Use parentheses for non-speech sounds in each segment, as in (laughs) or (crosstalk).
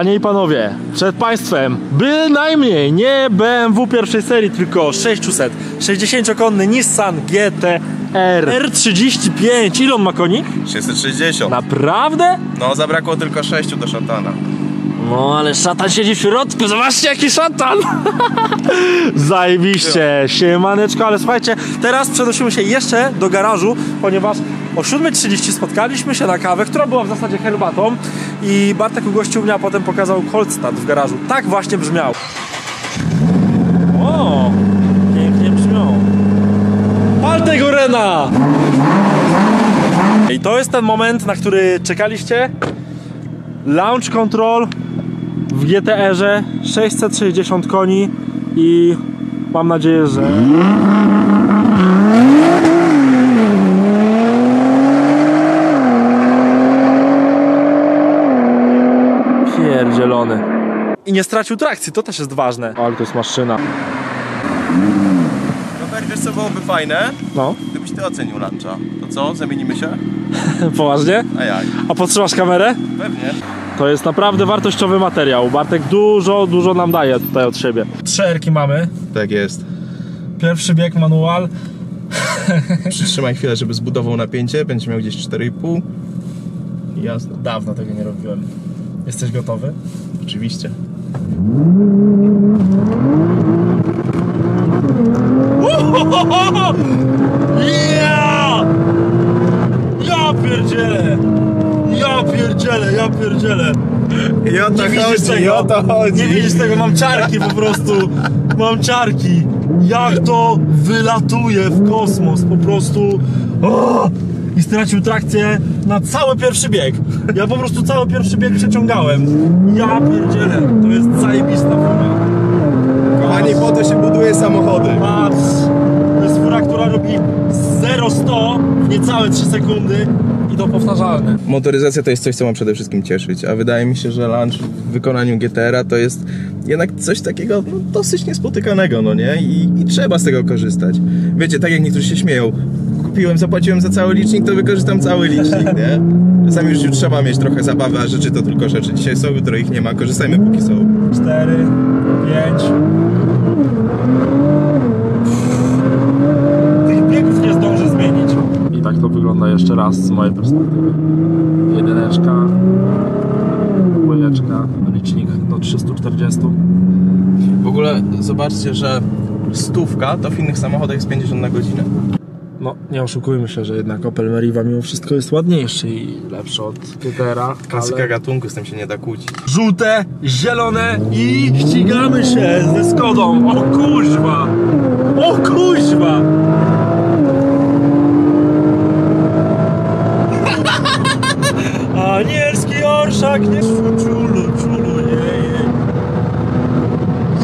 Panie i panowie, przed państwem bynajmniej nie BMW pierwszej serii, tylko 600, 60-konny Nissan GT-R R35. Ile on ma koni? 660. Naprawdę? No, zabrakło tylko 6 do szatana. No ale szatan siedzi w środku, zobaczcie jaki szatan! (laughs) Zajebiście, siemaneczko, ale słuchajcie, teraz przenosimy się jeszcze do garażu, ponieważ o 7.30 spotkaliśmy się na kawę, która była w zasadzie herbatą i Bartek ugościł mnie, a potem pokazał Holstad w garażu. Tak właśnie brzmiał. O, pięknie brzmią. Pal! I to jest ten moment, na który czekaliście. Launch Control w GTR-ze 660 koni i mam nadzieję, że pierdzielony i nie stracił trakcji, to też jest ważne ale to jest maszyna Robert, wiesz co byłoby fajne? no, Gdybyś ty ocenił luncha. To co, zamienimy się? (laughs) poważnie? A jak? a podtrzymasz kamerę? Pewnie. To jest naprawdę wartościowy materiał. Bartek dużo, dużo nam daje tutaj od siebie. Trzerki mamy. Tak jest. Pierwszy bieg manual. Przytrzymaj chwilę, żeby zbudował napięcie. Będzie miał gdzieś 4,5. I Jasne. Dawno tego nie robiłem. Jesteś gotowy? Oczywiście. Ja! Ja pierdzielę! Ja pierdzielę, ja pierdzielę! I o to Nie chodzi, tego? i o to chodzi. Nie widzisz tego, mam ciarki po prostu. Mam ciarki. Jak to wylatuje w kosmos po prostu. O! I stracił trakcję na cały pierwszy bieg. Ja po prostu cały pierwszy bieg przeciągałem. Ja pierdzielę. To jest zajebista fura. Kochani, po to się buduje samochody. Patrz. To jest fura, która robi 0-100 w niecałe 3 sekundy. I to powtarzalne. Motoryzacja to jest coś, co ma przede wszystkim cieszyć, a wydaje mi się, że lunch w wykonaniu GTR-a to jest jednak coś takiego no, dosyć niespotykanego, no nie? I, I trzeba z tego korzystać. Wiecie, tak jak niektórzy się śmieją, kupiłem, zapłaciłem za cały licznik, to wykorzystam cały licznik, nie? (laughs) Czasami już trzeba mieć trochę zabawy, a rzeczy to tylko rzeczy. Dzisiaj są, jutro ich nie ma, korzystajmy póki są. 4, 5. Tych biegów nie zdążę zmienić. I tak to wygląda jeszcze raz z mojej perspektywy. Jedyneczka, dwójeczka, licznik do 340. W ogóle zobaczcie, że stówka to w innych samochodach jest 50 na godzinę. No, nie oszukujmy się, że jednak Opel Meriva mimo wszystko jest ładniejszy i lepszy od GTR-a. Klasyka gatunku, z tym się nie da kłócić. Żółte, zielone i ścigamy się ze Skodą. O kuźwa! O kuźwa! Orszak, nie czulu, czulu, jej,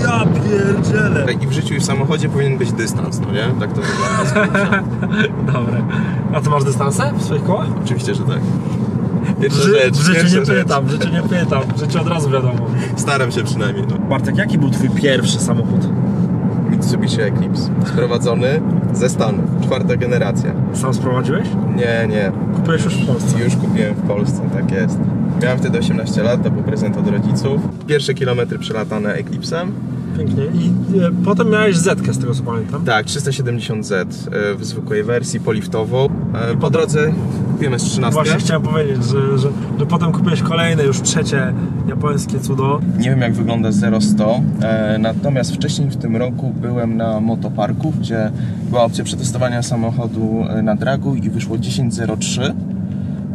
Ja pierdzielę. I w życiu i w samochodzie powinien być dystans, no nie? Tak to wygląda. (laughs) Dobre. A ty masz dystansę w swoich kołach? Oczywiście, że tak. Pierwsza ży- rzecz, w życiu nie rzecz. pytam, w życiu nie pytam, w życiu od razu wiadomo. Staram się przynajmniej, no. Bartek, jaki był twój pierwszy samochód? Mitsubishi Eclipse. Sprowadzony ze Stanów. Czwarta generacja. Sam sprowadziłeś? Nie, nie. Kupiłeś już w Polsce. Już kupiłem w Polsce, tak jest. Miałem wtedy 18 lat, to był prezent od rodziców. Pierwsze kilometry przelatane Eclipsem. Pięknie. I e, potem miałeś Zetkę z tego co pamiętam. Tak, 370Z e, w zwykłej wersji, poliftową. E, Po drodze kupiłem S13. Właśnie chciałem powiedzieć, że, że, że potem kupiłeś kolejne, już trzecie japońskie cudo. Nie wiem jak wygląda 0100, e, natomiast wcześniej w tym roku byłem na motoparku, gdzie była opcja przetestowania samochodu e, na dragu i wyszło 10.03.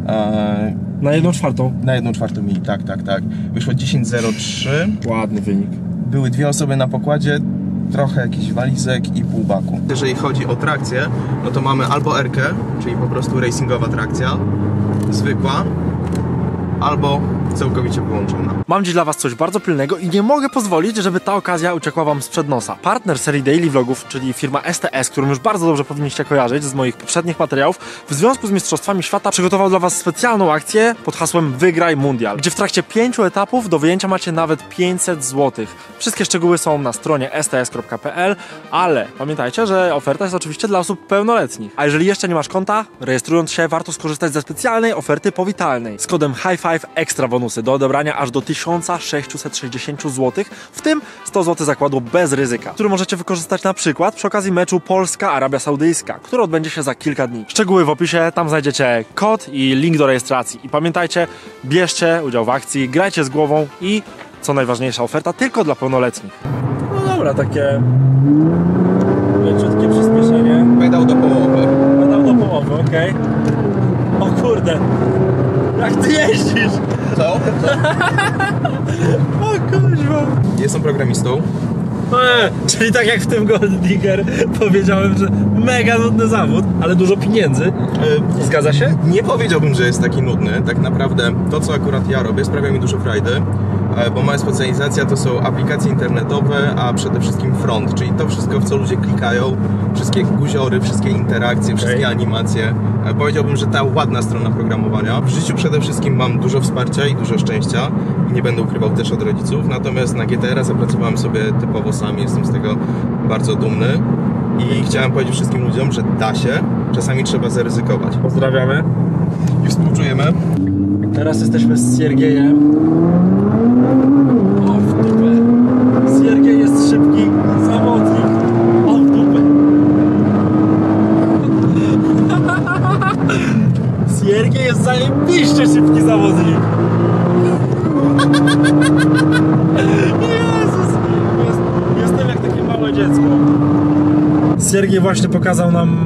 E, Na jedną czwartą. na jedną czwartą mili, tak, tak, tak. Wyszło 10.03. Ładny wynik. Były dwie osoby na pokładzie, trochę jakichś walizek i pół baku. Jeżeli chodzi o trakcję, no to mamy albo R, czyli po prostu racingowa trakcja, zwykła, albo całkowicie wyłączona. Mam dziś dla Was coś bardzo pilnego i nie mogę pozwolić, żeby ta okazja uciekła Wam sprzed nosa. Partner serii Daily Vlogów, czyli firma STS, którą już bardzo dobrze powinniście kojarzyć z moich poprzednich materiałów, w związku z Mistrzostwami Świata przygotował dla Was specjalną akcję pod hasłem Wygraj Mundial, gdzie w trakcie pięciu etapów do wyjęcia macie nawet 500 zł. Wszystkie szczegóły są na stronie sts.pl, ale pamiętajcie, że oferta jest oczywiście dla osób pełnoletnich. A jeżeli jeszcze nie masz konta, rejestrując się warto skorzystać ze specjalnej oferty powitalnej z kodem High Five Extra w bonusy do odebrania aż do 1660 zł, w tym 100 zł zakładu bez ryzyka, który możecie wykorzystać na przykład przy okazji meczu Polska-Arabia Saudyjska, który odbędzie się za kilka dni. Szczegóły w opisie, tam znajdziecie kod i link do rejestracji. I pamiętajcie, bierzcie udział w akcji, grajcie z głową i co najważniejsza oferta tylko dla pełnoletnich. No dobra, takie leciutkie przyspieszenie. Pedał do połowy. Pedał do połowy, okej. O kurde, jak ty jeździsz? Co? (laughs) O kurwa. Jestem programistą. E, czyli tak jak w tym Gold Digger powiedziałem, że mega nudny zawód, ale dużo pieniędzy. E, zgadza się? Nie powiedziałbym, że jest taki nudny. Tak naprawdę to, co akurat ja robię, sprawia mi dużo frajdy, bo moja specjalizacja to są aplikacje internetowe, a przede wszystkim front, czyli to wszystko, w co ludzie klikają, wszystkie guziory, wszystkie interakcje, wszystkie animacje. E, Powiedziałbym, że ta ładna strona programowania. W życiu przede wszystkim mam dużo wsparcia i dużo szczęścia i nie będę ukrywał też od rodziców, natomiast na GTR zapracowałem sobie typowo sam, jestem z tego bardzo dumny. I chciałem powiedzieć wszystkim ludziom, że da się, czasami trzeba zaryzykować. Pozdrawiamy. I współczujemy. Teraz jesteśmy z Siergiejem. O, w dupę. Siergiej jest szybki zawodnik. O, w dupę. Siergiej jest zajebiście szybki zawodnik. Jezus, jest, jestem jak takie małe dziecko. Siergiej właśnie pokazał nam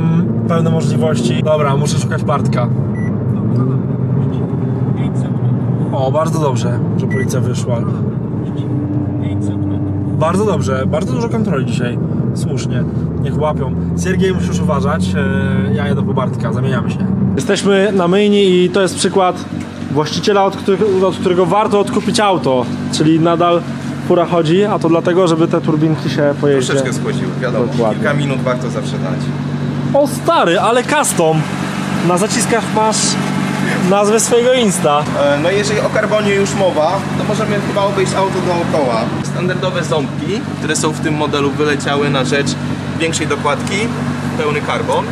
pełne możliwości. Dobra, muszę szukać Bartka. O, bardzo dobrze, że policja wyszła. Bardzo dobrze, bardzo dużo kontroli dzisiaj. Słusznie, niech łapią. Siergiej, musisz uważać. e, Ja jedę po Bartka, zamieniamy się. Jesteśmy na myjni i to jest przykład właściciela, od którego, od którego warto odkupić auto. Czyli nadal fura chodzi, a to dlatego, żeby te turbinki się pojeździe. Troszeczkę schłodził, wiadomo. Dokładnie. Kilka minut warto zawsze dać. O stary, ale custom. Na zaciskach masz nazwę swojego Insta. E, No jeżeli o karbonie już mowa, to możemy chyba obejść auto dookoła. Standardowe ząbki, które są w tym modelu, wyleciały na rzecz większej dokładki, pełny karbon.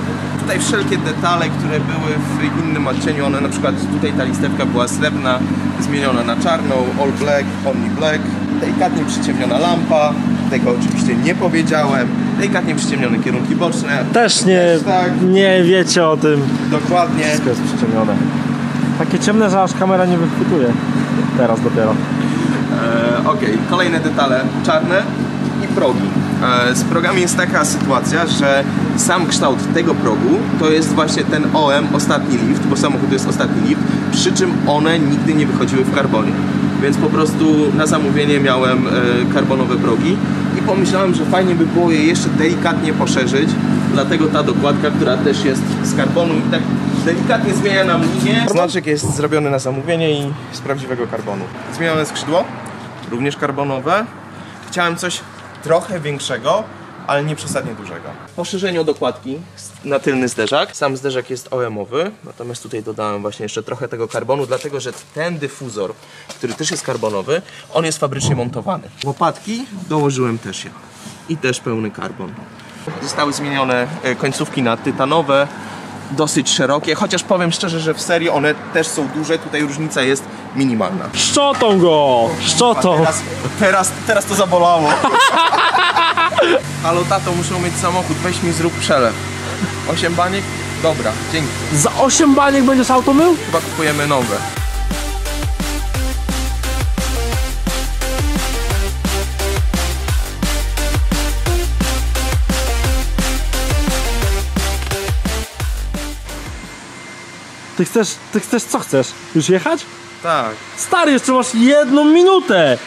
Tutaj wszelkie detale, które były w innym odcieniu, one na przykład tutaj ta listewka była srebrna, zmieniona na czarną, all black, only black. Delikatnie przyciemniona lampa, tego oczywiście nie powiedziałem. Delikatnie przyciemnione kierunki boczne. Też nie, Też tak. nie wiecie o tym. Dokładnie. Wszystko jest przyciemnione. Takie ciemne, że aż kamera nie wychwytuje. Teraz dopiero. E, Okej, kolejne detale czarne i progi. E, z progami jest taka sytuacja, że sam kształt tego progu to jest właśnie ten OM, ostatni lift, bo samochód jest ostatni lift, przy czym one nigdy nie wychodziły w karbonie. Więc po prostu na zamówienie miałem e, karbonowe progi i pomyślałem, że fajnie by było je jeszcze delikatnie poszerzyć, dlatego ta dokładka, która też jest z karbonu i tak delikatnie zmienia nam linię. Znaczek jest zrobiony na zamówienie i z prawdziwego karbonu. Zmienione skrzydło, również karbonowe. Chciałem coś trochę większego, ale nie przesadnie dużego. Poszerzenie o dokładki na tylny zderzak. Sam zderzak jest OM-owy, natomiast tutaj dodałem właśnie jeszcze trochę tego karbonu, dlatego że ten dyfuzor, który też jest karbonowy, on jest fabrycznie montowany. Łopatki dołożyłem też ja. I też pełny karbon. Zostały zmienione e, końcówki na tytanowe, dosyć szerokie, chociaż powiem szczerze, że w serii one też są duże, tutaj różnica jest minimalna. Szczotą go! Szczotą! teraz, teraz, teraz to zabolało. (laughs) Halo tato, muszę mieć samochód, weź mi zrób przelew. Osiem baniek? Dobra, dzięki. Za 8 baniek będziesz auto mył? Chyba kupujemy nowe. Ty chcesz, ty chcesz co chcesz? Już jechać? Tak. Stary, jeszcze masz jedną minutę!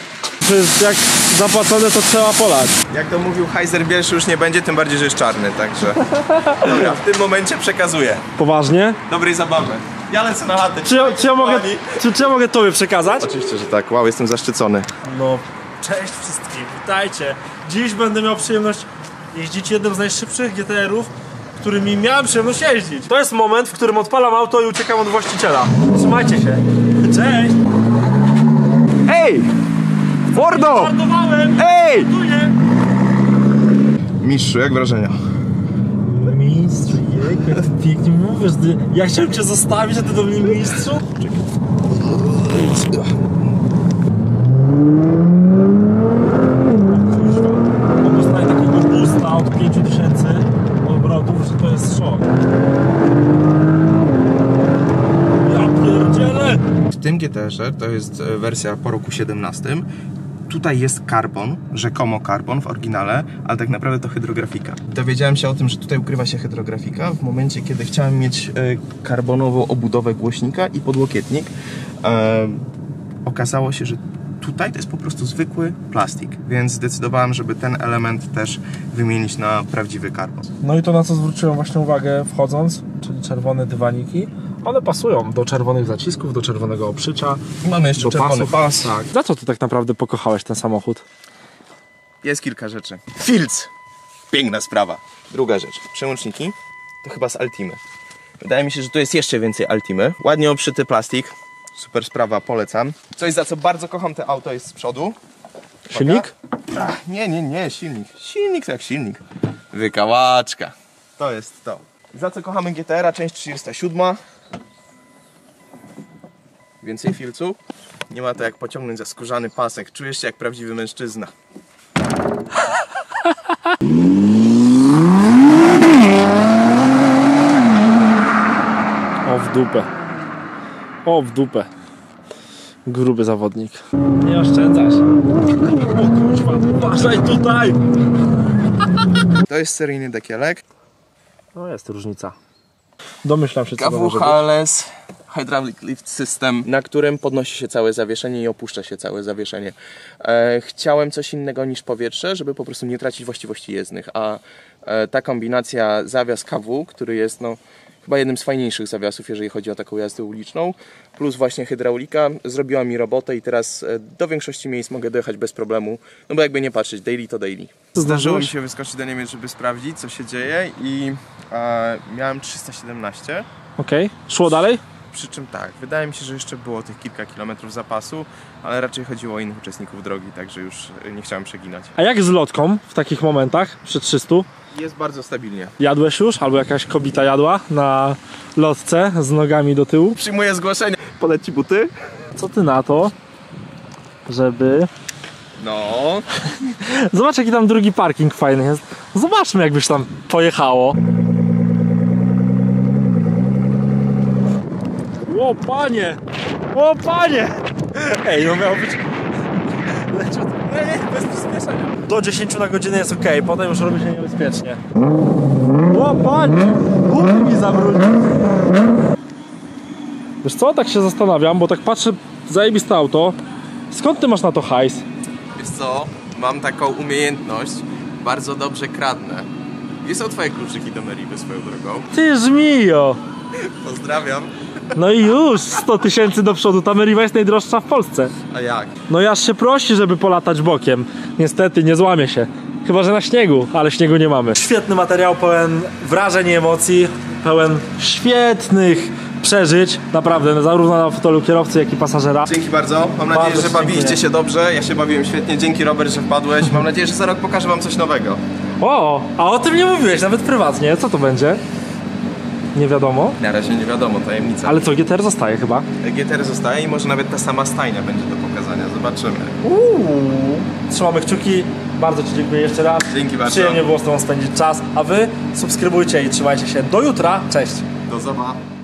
Przecież jak zapłacone to trzeba polać. Jak to mówił Heiser, bielszy już nie będzie, tym bardziej, że jest czarny, także... (laughs) Dobra, w tym momencie przekazuję. Poważnie? Dobrej zabawy. Ja lecę na chatę. Czy, ja- czy, ja mogę, czy, czy ja mogę tobie przekazać? Oczywiście, że tak. Wow, jestem zaszczycony. No, cześć wszystkim, witajcie. Dziś będę miał przyjemność jeździć jednym z najszybszych GTR-ów, którymi miałem przyjemność jeździć. To jest moment, w którym odpalam auto i uciekam od właściciela. Trzymajcie się. Cześć! Startowałem! Ej! Mistrzu, jak wrażenia? Mistrzu, jak ty pięknie mówisz. Ty, ja chciałem cię zostawić, a ty do mnie mistrzu? On dostaje takiego boosta od 5000 obrotów, że to jest szok. Ja pierdzielę! W tym GTR-ze, to jest e, wersja po roku 17, tutaj jest karbon, rzekomo karbon w oryginale, ale tak naprawdę to hydrografika. Dowiedziałem się o tym, że tutaj ukrywa się hydrografika w momencie, kiedy chciałem mieć e, karbonową obudowę głośnika i podłokietnik. E, okazało się, że tutaj to jest po prostu zwykły plastik, więc zdecydowałem, żeby ten element też wymienić na prawdziwy karbon. No i to na co zwróciłem właśnie uwagę wchodząc, czyli czerwone dywaniki. One pasują do czerwonych zacisków, do czerwonego oprzycia, Mamy jeszcze do czerwony pasów. pas. Tak. Za co ty tak naprawdę pokochałeś ten samochód? Jest kilka rzeczy. Filc! Piękna sprawa. Druga rzecz. Przełączniki to chyba z Altimy. Wydaje mi się, że tu jest jeszcze więcej Altimy. Ładnie obszyty plastik. Super sprawa, polecam. Coś za co bardzo kocham te auto jest z przodu. Silnik? Ach, nie, nie, nie, silnik. Silnik to jak silnik. Wykałaczka. To jest to. Za co kochamy GTR-a, część 407. Więcej filców. Nie ma to jak pociągnąć za skórzany pasek. Czujesz się jak prawdziwy mężczyzna. O w dupę. O w dupę. Gruby zawodnik. Nie oszczędzasz. O kurwa, uważaj tutaj! To jest seryjny dekielek. No jest różnica. Domyślam się, co to może być. Hydraulic Lift System, na którym podnosi się całe zawieszenie i opuszcza się całe zawieszenie. E, chciałem coś innego niż powietrze, żeby po prostu nie tracić właściwości jezdnych, a e, ta kombinacja zawias KW, który jest no, chyba jednym z fajniejszych zawiasów, jeżeli chodzi o taką jazdę uliczną, plus właśnie hydraulika, zrobiła mi robotę i teraz e, do większości miejsc mogę dojechać bez problemu, no bo jakby nie patrzeć, daily to daily. Zdarzyło mi się wyskoczyć do Niemiec, żeby sprawdzić, co się dzieje i e, miałem 317. Okej. Szło dalej? Przy czym tak, wydaje mi się, że jeszcze było tych kilka kilometrów zapasu, ale raczej chodziło o innych uczestników drogi, także już y, nie chciałem przeginać. A jak z lotką w takich momentach przy 300? Jest bardzo stabilnie. Jadłeś już? Albo jakaś kobita jadła na lotce z nogami do tyłu? Przyjmuję zgłoszenie. Podać ci buty? Co ty na to, żeby... No. (laughs) Zobacz jaki tam drugi parking fajny jest. Zobaczmy jakbyś tam pojechało. O panie! O panie! Ej, no miało być... Leciut... Nie, nie, bez przyspieszenia. Do 10 na godzinę jest ok, potem już robi się niebezpiecznie. O panie! Buty mi zawrócił. Wiesz co, tak się zastanawiam, bo tak patrzę, zajebiste auto. Skąd ty masz na to hajs? Wiesz co, mam taką umiejętność, bardzo dobrze kradnę. Gdzie są twoje kluczyki do Meriby swoją drogą? Ty żmijo! Pozdrawiam. No i już 100 tysięcy do przodu, ta Meriva jest najdroższa w Polsce. A jak? No i aż się prosi, żeby polatać bokiem. Niestety nie złamie się. Chyba, że na śniegu, ale śniegu nie mamy. Świetny materiał, pełen wrażeń i emocji, pełen świetnych przeżyć. Naprawdę, zarówno na fotelu kierowcy, jak i pasażera. Dzięki bardzo. Mam nadzieję, Bardzo że ci bawiliście dziękuję. się dobrze. Ja się bawiłem świetnie. Dzięki Robert, że wpadłeś. Mam nadzieję, że za rok pokażę wam coś nowego. O, a o tym nie mówiłeś, nawet prywatnie. Co to będzie? Nie wiadomo. Na razie nie wiadomo, tajemnica. Ale co, GTR zostaje chyba? GTR zostaje i może nawet ta sama stajnia będzie do pokazania. Zobaczymy. Uuu. Trzymamy kciuki. Bardzo Ci dziękuję jeszcze raz. Dzięki bardzo. Przyjemnie było z Tobą spędzić czas. A Wy subskrybujcie i trzymajcie się. Do jutra. Cześć. Do zobaczenia.